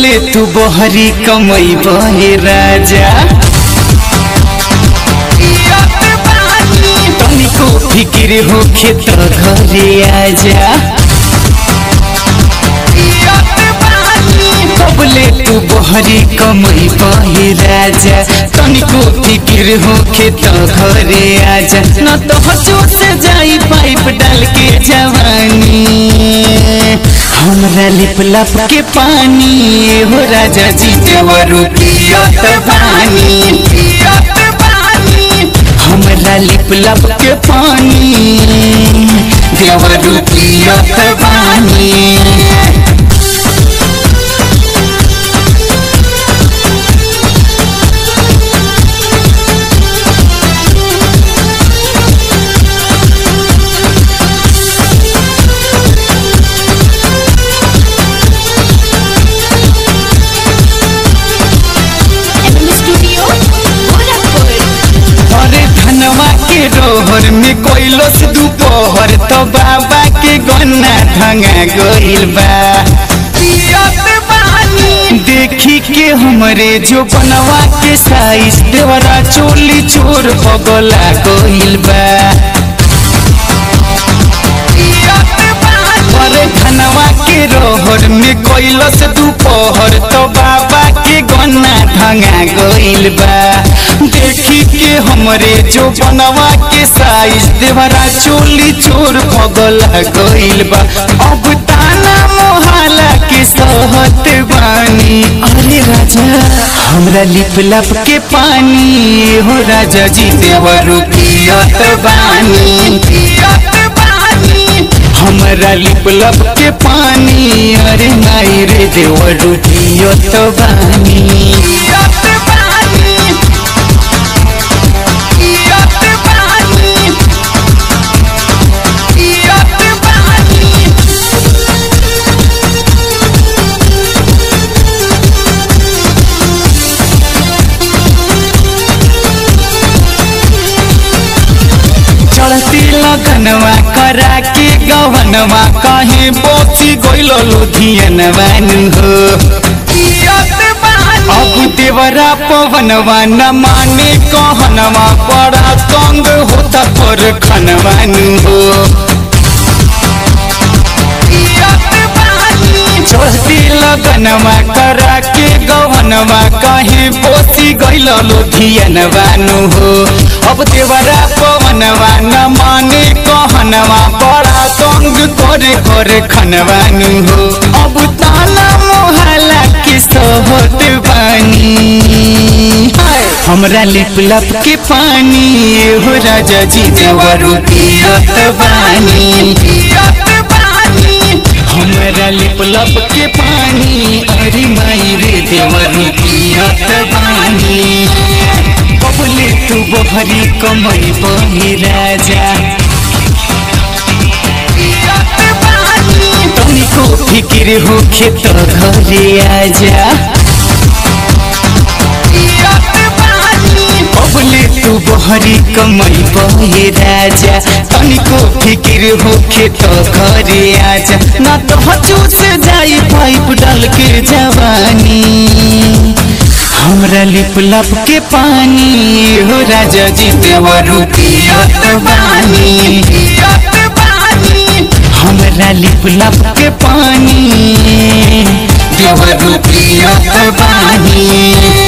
कबले तू बहरी कमई बहे राजा। तनिको फिकिर होखे त घरे आजा। कबले तू बहरी कमई बहे राजा। तनिको फिकिर होखे त घरे आजा। न तो हसू से जाई पाइप डाल के जवानी। हमरा लिप लप के पानी हो राजा जी देवरू पियत पानी। हमरा लिप लप के पानी दोपहर तो बाबा के गन्ना ढंगा गइल बा। देखी के हमरे जो बनवा के साइज़ देवरा चोली चोर भगला गइल बा। रोहर में कोइलो से दोपहर तो बाबा के गन्ना ढंगा गइल बा। हमरे जो बनवा के साइज़ देवरा चोली चोर भगला गइल बा। अब ताना मोहल्ला के सहत बानी। अरे राजा। हमरा लिप लप के पानी हो राजा जी देवरू पियत बानी। हमरा लिप लप के पानी अरे नाई रे देवरू पियत बानी। लगनवा करा के गवनवा कहीं बोची गइल लुधियनवा हो। अब पवनवा न माने कहनवा बड़ा तंग होता पर खनवा हो। चढ़ती लगनवा करा के गवनवा कहीं बोसी गइल लुधियनवा हो। अब देवरा पवनवा न माने कहनवा, बड़ा तंग करे करे खनवा नु हो। अब ताला मोहल्ला के सहत बानी? हमरा लिप लप के पानी हो राजा जी देवरू पियत बानी। हमरा लिप लप के पानी, अरे माई रे देवरू पियत बानी। तू बहरी कमई बही राजा तनिको फिकिर होखे त घरे आजा बबले तू बहरी कमई बहे राजा तनिको फिकिर होखे त घरे आजा ना तो हचू से जाई पाइप डाल के जवानी। हमरा लिप लप के पानी, हो राजा जी देवरु पियत बानी। हमरा लिप लप के पानी देवरु पियत बानी।